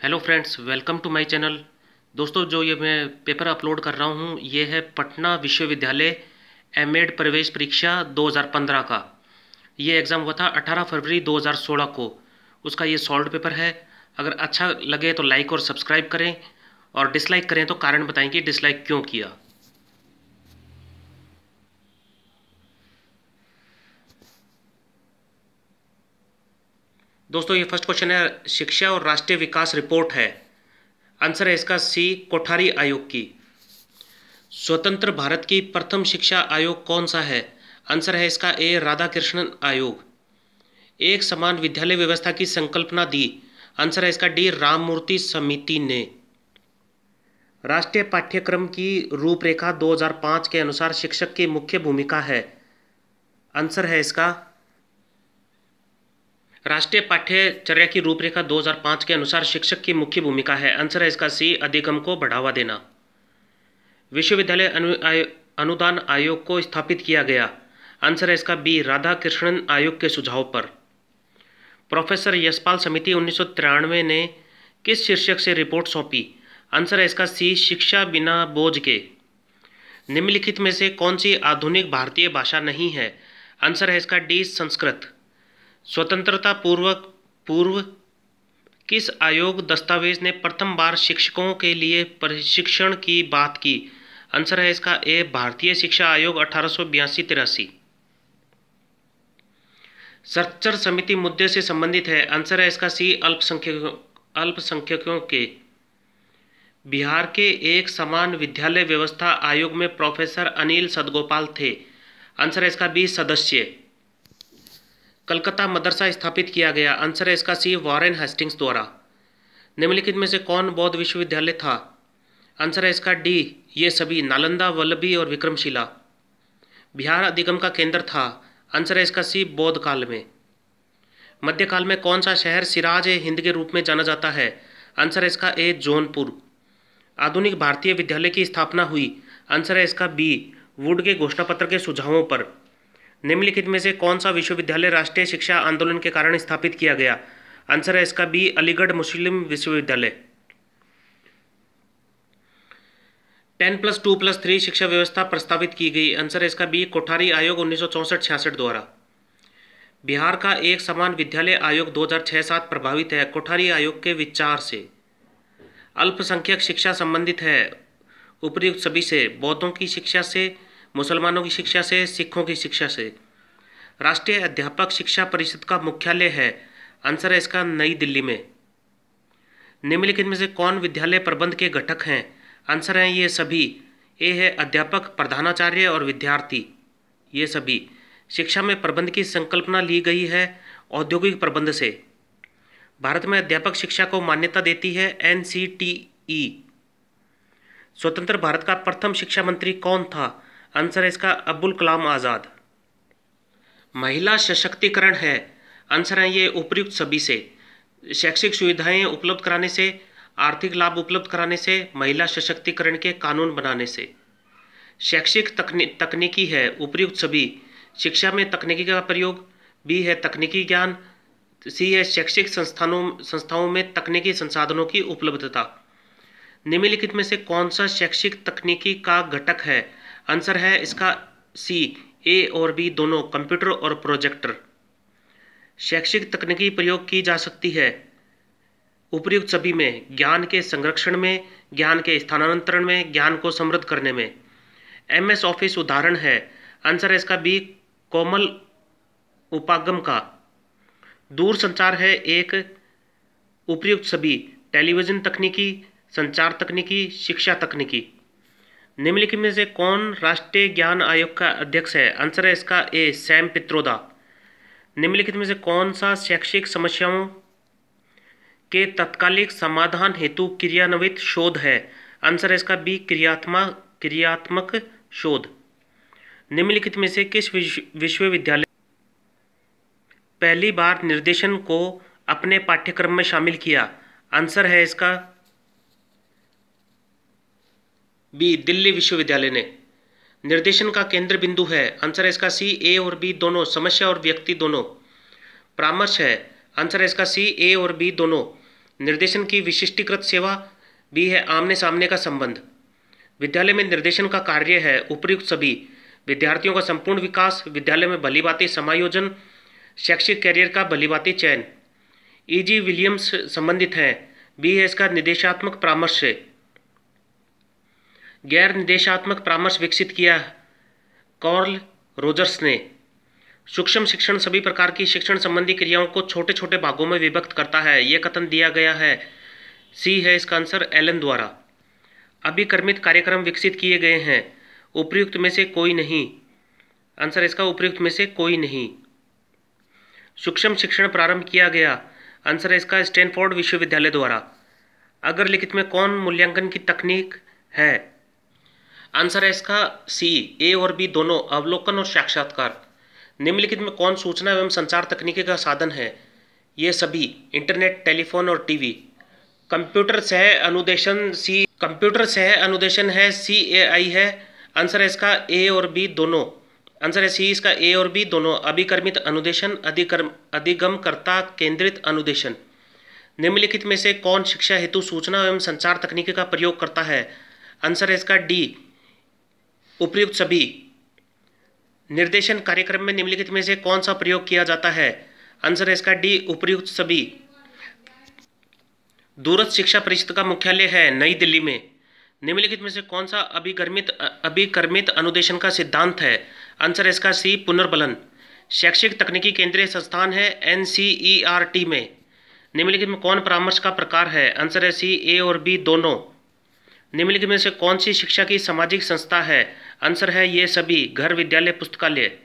Hello friends, welcome to my channel. दोस्तों, जो ये मैं पेपर अपलोड कर रहा हूँ, ये है पटना विश्वविद्यालय एमएड प्रवेश परीक्षा 2015 का। ये एग्ज़ाम हुआ था 18 फरवरी 2016 को। उसका ये सॉल्व पेपर है। अगर अच्छा लगे तो लाइक और सब्सक्राइब करें और डिसलाइक करें तो कारण बताएँ कि डिसलाइक क्यों किया। दोस्तों, ये फ़र्स्ट क्वेश्चन है, शिक्षा और राष्ट्रीय विकास रिपोर्ट है। आंसर है इसका सी कोठारी आयोग की। स्वतंत्र भारत की प्रथम शिक्षा आयोग कौन सा है? आंसर है इसका ए राधा कृष्णन आयोग। एक समान विद्यालय व्यवस्था की संकल्पना दी। आंसर है इसका डी राममूर्ति समिति ने। राष्ट्रीय पाठ्यक्रम की रूपरेखा 2005 के अनुसार शिक्षक की मुख्य भूमिका है। आंसर है इसका राष्ट्रीय पाठ्यचर्या की रूपरेखा 2005 के अनुसार शिक्षक की मुख्य भूमिका है। आंसर है इसका सी अधिगम को बढ़ावा देना। विश्वविद्यालय अनु, अनुदान आयोग को स्थापित किया गया। आंसर है इसका बी राधा कृष्णन आयोग के सुझाव पर। प्रोफेसर यशपाल समिति उन्नीस सौ तिरानवे ने किस शीर्षक से रिपोर्ट सौंपी? आंसर है इसका सी शिक्षा बिना बोझ के। निम्नलिखित में से कौन सी आधुनिक भारतीय भाषा नहीं है? आंसर है इसका डी संस्कृत। स्वतंत्रता पूर्वक पूर्व किस आयोग दस्तावेज़ ने प्रथम बार शिक्षकों के लिए प्रशिक्षण की बात की? आंसर है इसका ए, भारतीय शिक्षा आयोग अठारह सौ बयासी तिरासी। सर्चर समिति मुद्दे से संबंधित है। आंसर है इसका सी, अल्पसंख्यकों अल्पसंख्यकों के। बिहार के एक समान विद्यालय व्यवस्था आयोग में प्रोफेसर अनिल सदगोपाल थे। आंसर है इसका बी, सदस्य। कलकत्ता मदरसा स्थापित किया गया। आंसर है इसका सी, वॉरेन हेस्टिंग्स द्वारा। निम्नलिखित में से कौन बौद्ध विश्वविद्यालय था? आंसर है इसका डी, ये सभी नालंदा, वल्लभी और विक्रमशिला। बिहार अधिगम का केंद्र था। आंसर है इसका सी, बौद्ध काल में। मध्यकाल में कौन सा शहर सिराज ए हिंद के रूप में जाना जाता है? आंसर है इसका ए, जौनपुर। आधुनिक भारतीय विद्यालय की स्थापना हुई। आंसर है इसका बी, वुड के घोषणा पत्र के सुझावों पर। निम्नलिखित में से कौन सा विश्वविद्यालय राष्ट्रीय शिक्षा आंदोलन के कारण स्थापित किया गया? आंसर है इसका बी, अलीगढ़ मुस्लिम विश्वविद्यालय। Ten plus two plus three शिक्षा व्यवस्था प्रस्तावित की गई। आंसर है इसका बी, कोठारी आयोग उन्नीस सौ द्वारा। बिहार का एक समान विद्यालय आयोग 2006-7 प्रभावित है, कोठारी आयोग के विचार से। अल्पसंख्यक शिक्षा संबंधित है उपयुक्त सभी से, बौद्धों की शिक्षा से मुसलमानों की शिक्षा से, सिखों की शिक्षा से। राष्ट्रीय अध्यापक शिक्षा परिषद का मुख्यालय है आंसर है इसका नई दिल्ली में। निम्नलिखित में से कौन विद्यालय प्रबंध के घटक हैं? आंसर हैं ये सभी। ए है अध्यापक, प्रधानाचार्य और विद्यार्थी। ये सभी। शिक्षा में प्रबंध की संकल्पना ली गई है औद्योगिक प्रबंध से। भारत में अध्यापक शिक्षा को मान्यता देती है एनसीटीई स्वतंत्र भारत का प्रथम शिक्षा मंत्री कौन था? आंसर है इसका अब्दुल कलाम आज़ाद। महिला सशक्तिकरण है। आंसर है ये उपयुक्त सभी से। शैक्षिक सुविधाएँ उपलब्ध कराने से, आर्थिक लाभ उपलब्ध कराने से, महिला सशक्तिकरण के कानून बनाने से। शैक्षिक तकनी, तकनीकी है, उपयुक्त सभी। शिक्षा में तकनीकी का प्रयोग, बी है तकनीकी ज्ञान, सी है शैक्षिक संस्थानों, संस्थाओं में तकनीकी संसाधनों की उपलब्धता। निम्नलिखित में से कौन सा शैक्षिक तकनीकी का घटक है? आंसर है इसका सी, ए और बी दोनों कंप्यूटर और प्रोजेक्टर। शैक्षिक तकनीकी प्रयोग की जा सकती है। उपयुक्त सभी में, ज्ञान के संरक्षण में, ज्ञान के स्थानांतरण में, ज्ञान को समृद्ध करने में। एम एस ऑफ़िस उदाहरण है। आंसर है इसका बी, कोमल उपागम का। दूर संचार है एक, उपयुक्त सभी, टेलीविज़न तकनीकी, संचार तकनीकी, शिक्षा तकनीकी। निम्नलिखित में से कौन राष्ट्रीय ज्ञान आयोग का अध्यक्ष है? आंसर है इसका ए सैम पित्रोदा निम्नलिखित में से कौन सा शैक्षिक समस्याओं के तत्कालिक समाधान हेतु क्रियान्वित शोध है? आंसर है इसका बी क्रियात्मक क्रियात्मक शोध। निम्नलिखित में से किस विश्वविद्यालय पहली बार निर्देशन को अपने पाठ्यक्रम में शामिल किया? आंसर है इसका बी, दिल्ली विश्वविद्यालय ने। निर्देशन का केंद्र बिंदु है। आंसर है इसका सी, ए और बी दोनों, समस्या और व्यक्ति दोनों। परामर्श है। आंसर है इसका सी, ए और बी दोनों। निर्देशन की विशिष्टीकृत सेवा, बी है आमने सामने का संबंध। विद्यालय में निर्देशन का कार्य है उपयुक्त सभी। विद्यार्थियों का संपूर्ण विकास, विद्यालय में भलीभांति समायोजन, शैक्षिक कैरियर का भलीभांति चयन। ई जी विलियम्स संबंधित हैं। बी है इसका निदेशात्मक परामर्श गैर निर्देशात्मक परामर्श विकसित किया। कॉर्ल रोजर्स ने सूक्ष्म शिक्षण सभी प्रकार की शिक्षण संबंधी क्रियाओं को छोटे छोटे भागों में विभक्त करता है। यह कथन दिया गया है। सी है इसका आंसर एलन द्वारा। अभिक्रमित कार्यक्रम विकसित किए गए हैं। उपयुक्त में से कोई नहीं। आंसर इसका उपयुक्त में से कोई नहीं। सूक्ष्म शिक्षण प्रारंभ किया गया। आंसर है इसका स्टैनफोर्ड विश्वविद्यालय द्वारा। अगर लिखित में कौन मूल्यांकन की तकनीक है? आंसर है इसका सी, ए और बी दोनों अवलोकन और साक्षात्कार। निम्नलिखित में कौन सूचना एवं संचार तकनीकी का साधन है? ये सभी, इंटरनेट, टेलीफोन और टीवी। कंप्यूटर सह अनुदेशन सी, कंप्यूटर सह अनुदेशन है, सी, ए, आई है। आंसर है इसका ए और बी दोनों। आंसर है सी, इसका ए और बी दोनों। अभिकर्मित अनुदेशन, अधिकर्म, अधिगमकर्ता केंद्रित अनुदेशन। निम्नलिखित में से कौन शिक्षा हेतु सूचना एवं संचार तकनीकी का प्रयोग करता है? आंसर है इसका डी उपयुक्त सभी। निर्देशन कार्यक्रम में निम्नलिखित में से कौन सा प्रयोग किया जाता है? आंसर है इसका डी, उपयुक्त सभी। दूरस्थ शिक्षा परिषद का मुख्यालय है नई दिल्ली में। निम्नलिखित में से कौन सा अभिकर्मित अभिकर्मित अनुदेशन का सिद्धांत है? आंसर है इसका सी, पुनर्बलन। शैक्षिक तकनीकी केंद्रीय संस्थान है एन में। निम्नलिखित में कौन परामर्श का प्रकार है? आंसर है सी, ए और बी दोनों। निम्नलिखित में से कौन सी शिक्षा की सामाजिक संस्था है? आंसर है ये सभी, घर विद्यालय पुस्तकालय।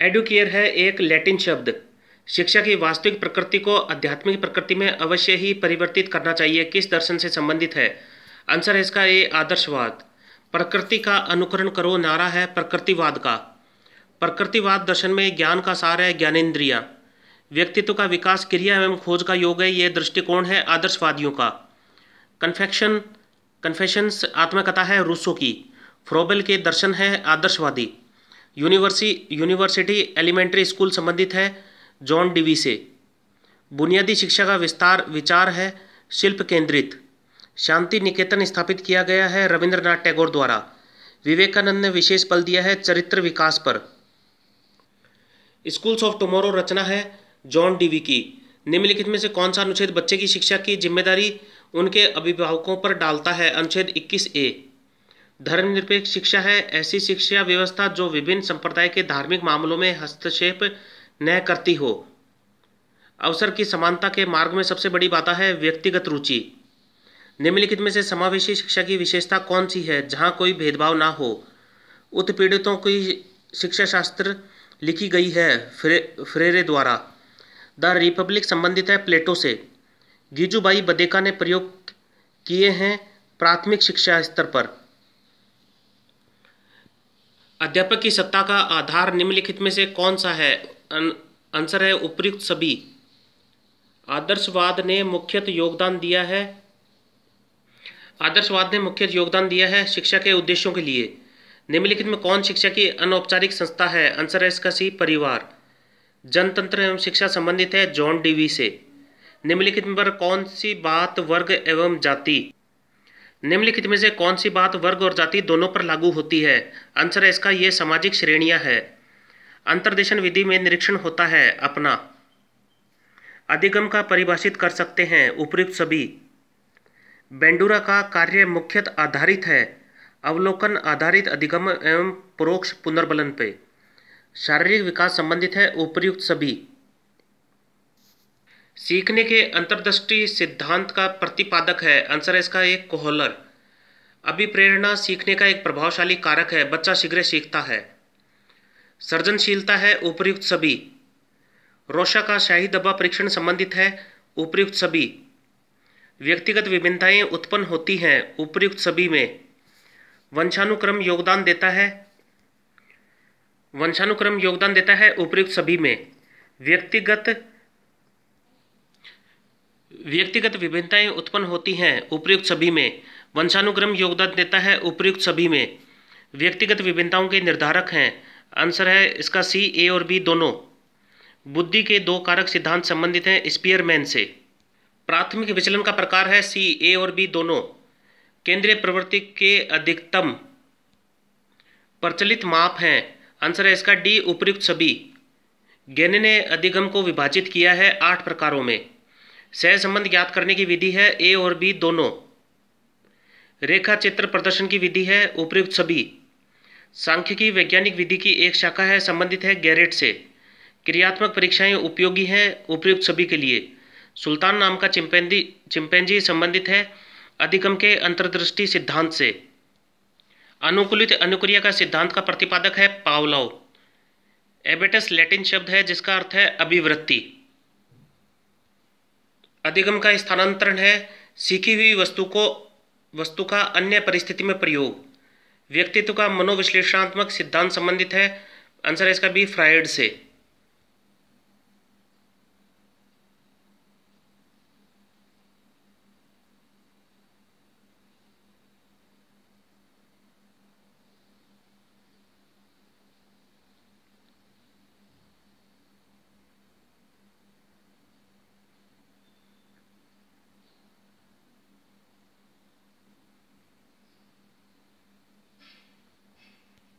एडुकेयर है एक लैटिन शब्द। शिक्षा की वास्तविक प्रकृति को आध्यात्मिक प्रकृति में अवश्य ही परिवर्तित करना चाहिए, किस दर्शन से संबंधित है? आंसर है इसका ये आदर्शवाद। प्रकृति का अनुकरण करो, नारा है प्रकृतिवाद का। प्रकृतिवाद दर्शन में ज्ञान का सार है ज्ञानेन्द्रिया। व्यक्तित्व का विकास, क्रिया एवं खोज का योग है, ये दृष्टिकोण है आदर्शवादियों का। कन्फेक्शन कन्फेशंस आत्मकथा है रूसो की। फ्रोबेल के दर्शन है आदर्शवादी। यूनिवर्सी यूनिवर्सिटी एलिमेंट्री स्कूल संबंधित है जॉन डीवी से। बुनियादी शिक्षा का विस्तार विचार है शिल्प केंद्रित। शांति निकेतन स्थापित किया गया है रविंद्रनाथ टैगोर द्वारा। विवेकानंद ने विशेष बल दिया है चरित्र विकास पर। स्कूल्स ऑफ़ टुमारो रचना है जॉन डीवी की। निम्नलिखित में से कौन सा अनुच्छेद बच्चे की शिक्षा की ज़िम्मेदारी उनके अभिभावकों पर डालता है? अनुच्छेद 21 ए। धर्मनिरपेक्ष शिक्षा है, ऐसी शिक्षा व्यवस्था जो विभिन्न संप्रदाय के धार्मिक मामलों में हस्तक्षेप न करती हो। अवसर की समानता के मार्ग में सबसे बड़ी बात है व्यक्तिगत रुचि। निम्नलिखित में से समावेशी शिक्षा की विशेषता कौन सी है, जहाँ कोई भेदभाव ना हो? उत्पीड़ितों की शिक्षा शास्त्र लिखी गई है फ्रे, फ्रेरे द्वारा। द रिपब्लिक संबंधित है प्लेटो से। गीजूबाई बदेका ने प्रयोग किए हैं प्राथमिक शिक्षा स्तर पर। अध्यापक की सत्ता का आधार निम्नलिखित में से कौन सा है? आंसर है उपयुक्त सभी। आदर्शवाद ने मुख्यत योगदान दिया है। आदर्शवाद ने मुख्य योगदान दिया है शिक्षा के उद्देश्यों के लिए। निम्नलिखित में कौन शिक्षा की अनौपचारिक संस्था है? आंसर है इसका सी, परिवार। जनतंत्र एवं शिक्षा संबंधित है जॉन डीवी से। निम्नलिखित पर कौन सी बात, वर्ग एवं जाति? निम्नलिखित में से कौन सी बात वर्ग और जाति दोनों पर लागू होती है? आंसर है इसका, ये सामाजिक श्रेणियाँ है। अंतर्देशन विधि में निरीक्षण होता है अपना। अधिगम का परिभाषित कर सकते हैं, उपयुक्त सभी। बेंडूरा का कार्य मुख्यतः आधारित है, अवलोकन आधारित अधिगम एवं परोक्ष पुनर्बलन पे। शारीरिक विकास संबंधित है, उपयुक्त सभी। सीखने के अंतर्दृष्टि सिद्धांत का प्रतिपादक है। आंसर है इसका एक कोहलर। अभिप्रेरणा सीखने का एक प्रभावशाली कारक है। बच्चा शीघ्र सीखता है। सृजनशीलता है उपयुक्त सभी। रोशा का शाही दबा परीक्षण संबंधित है उपयुक्त सभी। व्यक्तिगत विभिन्नताएँ उत्पन्न होती हैं उपयुक्त सभी में। वंशानुक्रम योगदान देता है। वंशानुक्रम योगदान देता है उपयुक्त सभी में। व्यक्तिगत व्यक्तिगत विभिन्नताएँ उत्पन्न होती हैं उपयुक्त सभी में। वंशानुक्रम योगदान देता है उपयुक्त सभी में। व्यक्तिगत विभिन्नताओं के निर्धारक हैं। आंसर है इसका सी ए और बी दोनों। बुद्धि के दो कारक सिद्धांत संबंधित हैं स्पीयरमैन से। प्राथमिक विचलन का प्रकार है सी ए और बी दोनों। केंद्रीय प्रवृत्ति के अधिकतम प्रचलित माप हैं। आंसर है इसका डी उपयुक्त सभी। गेन ने अधिगम को विभाजित किया है आठ प्रकारों में। सह संबंध ज्ञात करने की विधि है ए और बी दोनों। रेखा चित्र प्रदर्शन की विधि है, उपयुक्त सभी। सांख्यिकी वैज्ञानिक विधि की एक शाखा है, संबंधित है गैरेट से। क्रियात्मक परीक्षाएँ उपयोगी हैं, उपयुक्त सभी के लिए। सुल्तान नाम का चिंपैंजी चिंपैंजी संबंधित है, अधिगम के अंतर्दृष्टि सिद्धांत से। अनुकूलित अनुक्रिया का सिद्धांत का प्रतिपादक है पावलोव एबेटस लैटिन शब्द है, जिसका अर्थ है अभिवृत्ति। अधिगम का स्थानांतरण है, सीखी हुई वस्तु को, वस्तु का अन्य परिस्थिति में प्रयोग। व्यक्तित्व का मनोविश्लेषणात्मक सिद्धांत संबंधित है। आंसर है इसका बी फ्राइड से।